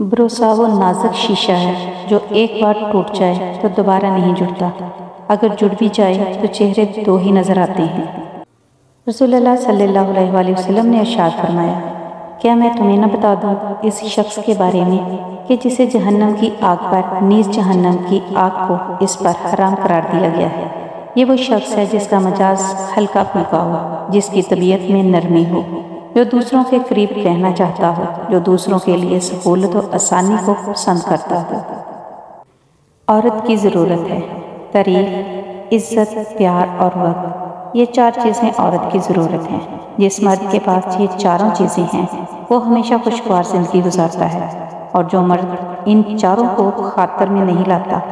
भरोसा वो नाजुक शीशा है, जो एक बार टूट जाए तो दोबारा नहीं जुड़ता। अगर जुड़ भी जाए तो चेहरे दो ही नज़र आते हैं। रसूलुल्लाह सल्लल्लाहु अलैहि वसल्लम ने इरशाद फरमाया, क्या मैं तुम्हें न बता दूँ इस शख्स के बारे में कि जिसे जहन्नम की आग पर, नीज जहन्नम की आग को इस पर हराम करार दिया गया है? ये वो शख्स है जिसका मजाज हल्का फुल्का हो, जिसकी तबीयत में नरमी हो। जो दूसरों के करीब रहना चाहता हो, जो दूसरों के लिए सहूलत और आसानी को पसंद करता हो। औरत की ज़रूरत है। तारीफ़ इज़्ज़त, प्यार और वक्त। ये चार चीज़ें औरत की ज़रूरत हैं। जिस मर्द के पास ये चारों चीज़ें हैं, वो हमेशा खुशगवार ज़िंदगी गुजारता है। और जो मर्द इन चारों को खातर में नहीं लाता,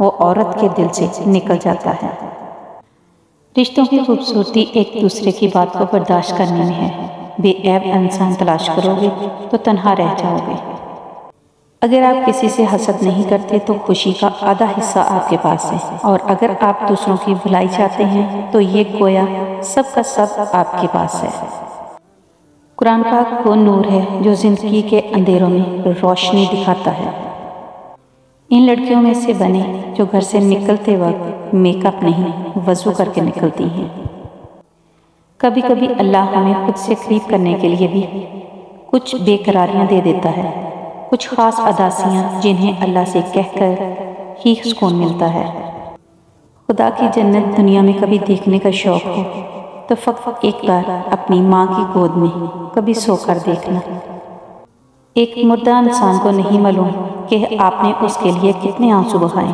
वो औरत के दिल से निकल जाता है। रिश्तों की खूबसूरती एक दूसरे की बात को बर्दाश्त करने में है। बेऐब इंसान तलाश करोगे तो तनहा रह जाओगे। अगर आप किसी से हसद नहीं करते तो खुशी का आधा हिस्सा आपके पास है। और अगर आप दूसरों की भलाई चाहते हैं तो ये गोया सब का सब आपके पास है। कुरान पाक वो नूर है, जो ज़िंदगी के अंधेरों में रोशनी दिखाता है। इन लड़कियों में से बने, जो घर से निकलते वक्त मेकअप नहीं, वज़ू करके निकलती हैं। कभी कभी अल्लाह हमें खुद से करीब करने के लिए भी कुछ बेकरारियाँ दे देता है, कुछ ख़ास अदासियाँ जिन्हें अल्लाह से कहकर ही सुकून मिलता है। खुदा की जन्नत दुनिया में कभी देखने का शौक़ हो तो फ़क्त एक बार अपनी माँ की गोद में कभी सोकर देखना। एक मुर्दा इंसान को नहीं मालूम कि आपने उसके लिए कितने आँसू बहाए।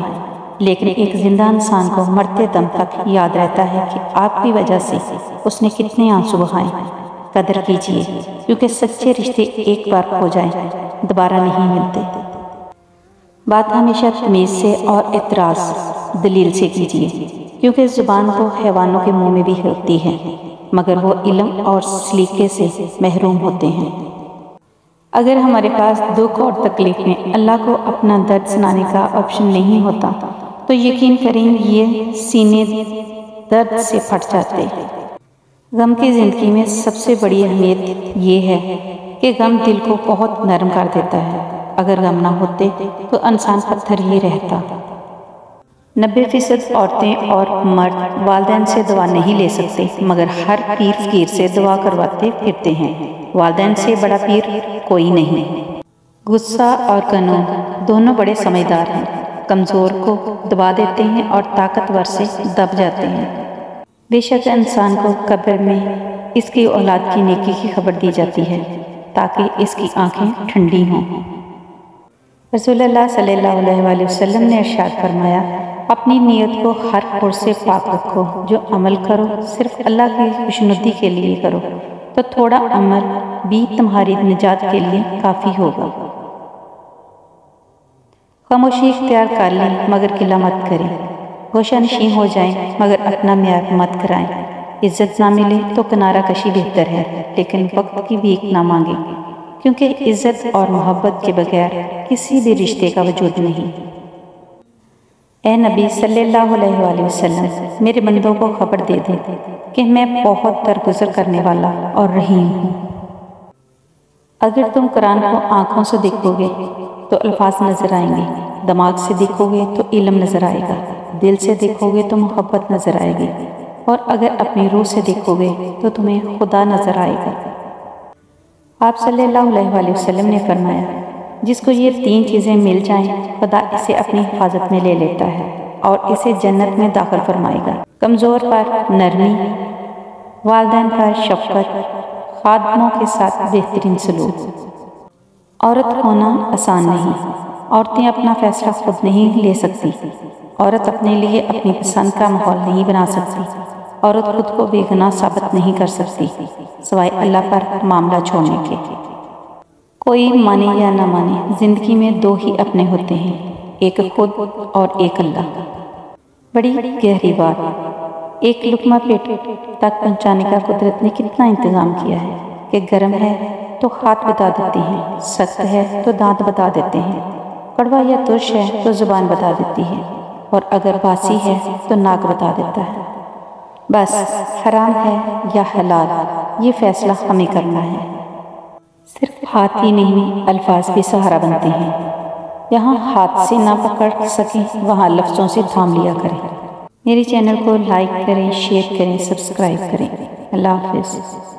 लेकिन एक ज़िंदा इंसान को मरते दम तक याद रहता है कि आपकी वजह से उसने कितने आँसू बहाए। कदर कीजिए, क्योंकि सच्चे रिश्ते एक बार खो जाए, दोबारा नहीं मिलते। बात हमेशा तमीज़ से और एतराज़ दलील से कीजिए, क्योंकि ज़ुबान तो हैवानों के मुँह में भी होती है, मगर वो इलम और सलीके से महरूम होते हैं। अगर हमारे पास दुख और तकलीफ़ में अल्लाह को अपना दर्द सुनाने का ऑप्शन नहीं होता तो यकीन करें, ये सीने दर्द से फट जाते हैं। गम की ज़िंदगी में सबसे बड़ी अहमियत ये है कि गम दिल को बहुत नरम कर देता है। अगर गम ना होते तो इंसान पत्थर ही रहता। नब्बे फ़ीसद औरतें और मर्द वालदेन से दवा नहीं ले सकते, मगर हर पीर फकीर से दवा करवाते फिरते हैं। वालदेन से बड़ा पीर कोई नहीं। गुस्सा और कानून दोनों बड़े समझदार हैं। कमज़ोर को दबा देते हैं और ताकतवर से दब जाते हैं। बेशक इंसान को कब्र में इसकी औलाद की नेकी की खबर दी जाती है, ताकि इसकी आँखें ठंडी हों। रसूलुल्लाह सल्लल्लाहु अलैहि वसल्लम ने इरशाद फरमाया, अपनी नीयत को हर खुर से पाक रखो, जो अमल करो सिर्फ़ अल्लाह की खुशनुदी के लिए करो तो थोड़ा अमल भी तुम्हारी निजात के लिए काफ़ी होगा। खामोशी इख्तियार कर लें, मगर किला मत करें। गोशा हो जाएँ, मगर अपना म्यार मत कराएँ। इज़्ज़त ना मिले तो किनारा कशी बेहतर है, लेकिन वक्त की भीख ना मांगे। क्योंकि इज़्ज़त और मोहब्बत के बगैर किसी भी रिश्ते का वजूद नहीं। ए नबी सल्लल्लाहु अलैहि वसल्लम, मेरे बंदों को खबर दे दें कि मैं बहुत दरगुजर करने वाला और रहीम हूँ। अगर तुम कुरान को आँखों से देखोगे तो अल्फाज नज़र आएँगे। दिमाग से देखोगे तो इलम नज़र आएगा। दिल से देखोगे तो मोहब्बत नज़र आएगी। और अगर अपनी रूह से देखोगे तो तुम्हें खुदा नज़र आएगा। आप सल्लल्लाहु अलैहि वसल्लम ने फरमाया, जिसको ये तीन चीज़ें मिल जाएँ, खुदा इसे अपनी हिफाजत में ले लेता है और इसे जन्नत में दाखिल फरमाएगा। कमज़ोर पर नरमी, वालदेन पर शफकत खादमों के साथ बेहतरीन सलूक। औरत होना आसान नहीं। औरतें अपना फैसला खुद नहीं ले सकती। औरत अपने लिए अपनी पसंद का माहौल नहीं बना सकती। औरत खुद को बेगुनाह साबित नहीं कर सकती सवाए अल्लाह पर मामला छोड़ने के। कोई माने या ना माने, ज़िंदगी में दो ही अपने होते हैं, एक खुद और एक अल्लाह। बड़ी गहरी बात। एक लुकमा पेट तक पहुँचाने का कुदरत ने कितना इंतज़ाम किया है कि गर्म है तो हाथ बता देते हैं, सख्त है तो दांत बता देते हैं, कड़वा या तुर्श है तो ज़ुबान बता देती है, और अगर बासी है तो नाक बता देता है। बस, हराम है या हलाल, ये फैसला हमें करना है। सिर्फ़ हाथ ही नहीं, अल्फाज भी सहारा बनते हैं। यहाँ हाथ से ना पकड़ सकें, वहाँ लफ्ज़ों से थाम लिया करें। मेरे चैनल को लाइक करें शेयर करें सब्सक्राइब करें। अल्लाह हाफिज़।